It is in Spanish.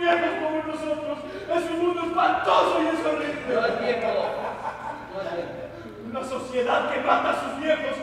viejos como nosotros. Es un mundo espantoso y es horrible. No es viejo. Una sociedad que mata a sus viejos.